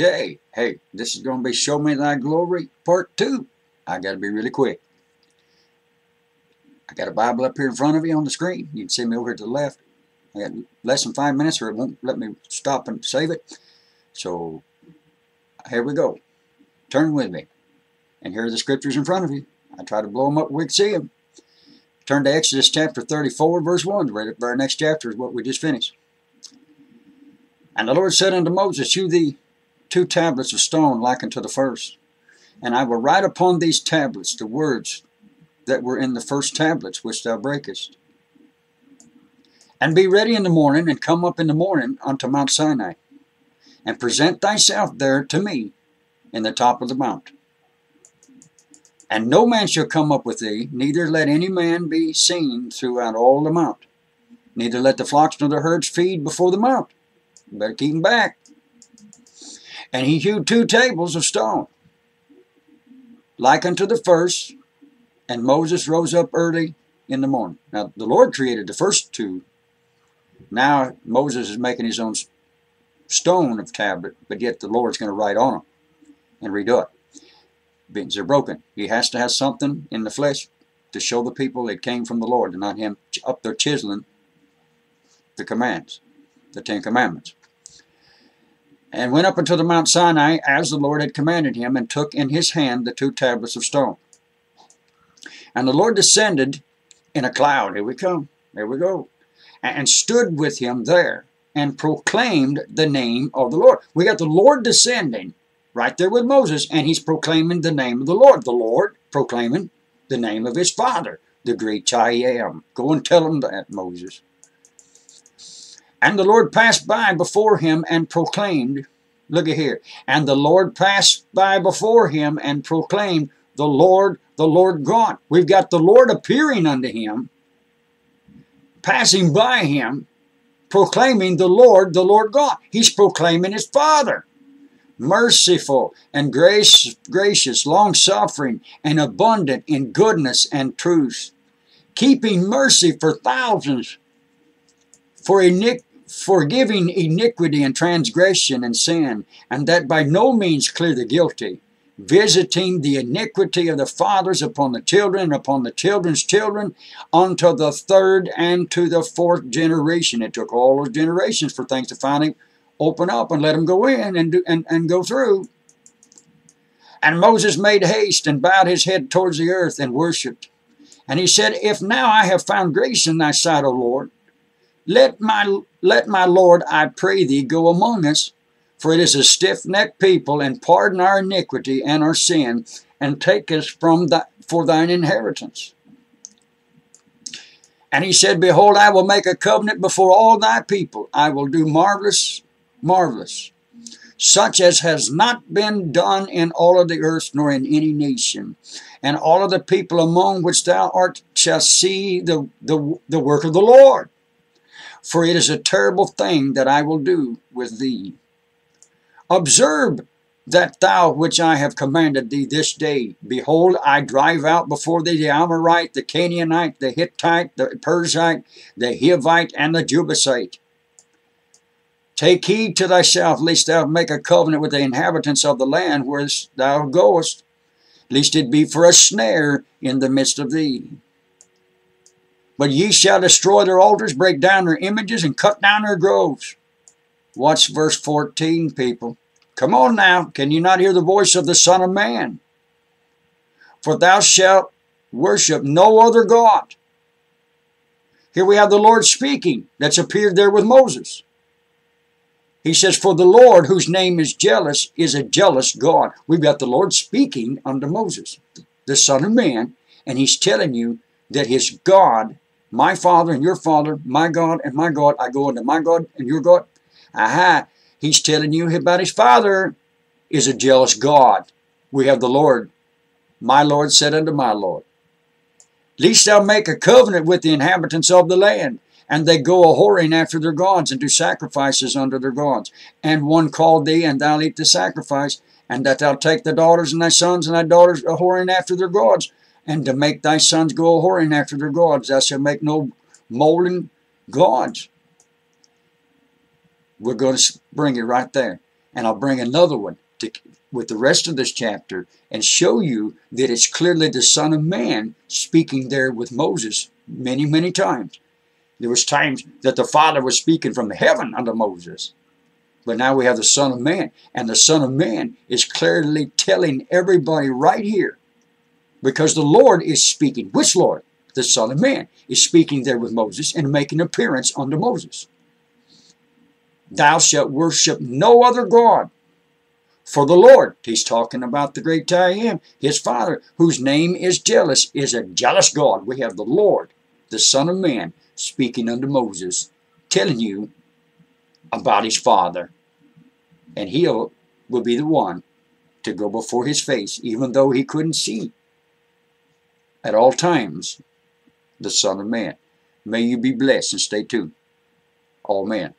Okay, hey, this is going to be Show Me Thy Glory Part 2. I got to be really quick. I got a Bible up here in front of you on the screen. You can see me over here to the left. I got less than five minutes or it won't let me stop and save it. So, here we go. Turn with me. And here are the scriptures in front of you. I try to blow them up where we can see them. Turn to Exodus chapter 34, verse 1. Right The very next chapter is what we just finished. And the Lord said unto Moses, Hew thee two tablets of stone like unto the first. And I will write upon these tablets the words that were in the first tablets which thou breakest. And be ready in the morning, and come up in the morning unto Mount Sinai, and present thyself there to me in the top of the mount. And no man shall come up with thee, neither let any man be seen throughout all the mount. Neither let the flocks nor the herds feed before the mount. You better keep them back. And he hewed two tables of stone, like unto the first, and Moses rose up early in the morning. Now, the Lord created the first two. Now, Moses is making his own stone of tablet, but yet the Lord's going to write on them and redo it. Because they're broken. He has to have something in the flesh to show the people it came from the Lord and not him up there chiseling the commands, the Ten Commandments and went up unto the Mount Sinai as the Lord had commanded him, and took in his hand the two tablets of stone. And the Lord descended in a cloud. Here we come. Here we go. And stood with him there and proclaimed the name of the Lord. We got the Lord descending right there with Moses, and he's proclaiming the name of the Lord. The Lord proclaiming the name of his Father, the great I am. Go and tell him that, Moses. And the Lord passed by before him and proclaimed, look at here, and the Lord passed by before him and proclaimed, the Lord, the Lord God. We've got the Lord appearing unto him, passing by him, proclaiming the Lord, the Lord God. He's proclaiming his Father. Merciful and grace, gracious, long-suffering, and abundant in goodness and truth, keeping mercy for thousands, for iniquity forgiving iniquity and transgression and sin, and that by no means clear the guilty, visiting the iniquity of the fathers upon the children and upon the children's children unto the third and to the fourth generation. It took all those generations for things to finally open up and let them go in and, do, and, and go through. And Moses made haste and bowed his head towards the earth and worshipped. And he said, If now I have found grace in thy sight, O Lord, let my, let my Lord, I pray thee, go among us, for it is a stiff-necked people, and pardon our iniquity and our sin, and take us from for thine inheritance. And he said, Behold, I will make a covenant before all thy people. I will do marvelous, marvelous, such as has not been done in all of the earth, nor in any nation. And all of the people among which thou art shall see the, the, the work of the Lord for it is a terrible thing that I will do with thee. Observe that thou which I have commanded thee this day. Behold, I drive out before thee the Amorite, the Canaanite, the Hittite, the Perizzite, the Hivite, and the Jebusite. Take heed to thyself, lest thou make a covenant with the inhabitants of the land where thou goest, lest it be for a snare in the midst of thee. But ye shall destroy their altars, break down their images, and cut down their groves. Watch verse 14, people. Come on now, can you not hear the voice of the Son of Man? For thou shalt worship no other God. Here we have the Lord speaking that's appeared there with Moses. He says, For the Lord, whose name is jealous, is a jealous God. We've got the Lord speaking unto Moses, the Son of Man, and he's telling you that his God my Father and your Father, my God and my God. I go unto my God and your God. Aha. He's telling you about his Father is a jealous God. We have the Lord. My Lord said unto my Lord, Least thou make a covenant with the inhabitants of the land. And they go a whoring after their gods and do sacrifices unto their gods. And one called thee, and thou eat the sacrifice, and that thou take the daughters and thy sons and thy daughters a whoring after their gods and to make thy sons go whoring after their gods. Thou shalt make no molten gods. We're going to bring it right there. And I'll bring another one to, with the rest of this chapter and show you that it's clearly the Son of Man speaking there with Moses many, many times. There was times that the Father was speaking from heaven unto Moses. But now we have the Son of Man. And the Son of Man is clearly telling everybody right here. Because the Lord is speaking. Which Lord? The Son of Man is speaking there with Moses and making appearance unto Moses. Thou shalt worship no other God. For the Lord, he's talking about the great I am, his Father, whose name is jealous, is a jealous God. We have the Lord, the Son of Man, speaking unto Moses, telling you about his Father. And he will be the one to go before his face, even though he couldn't see at all times the Son of Man. May you be blessed and stay tuned. Amen.